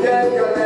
Yeah.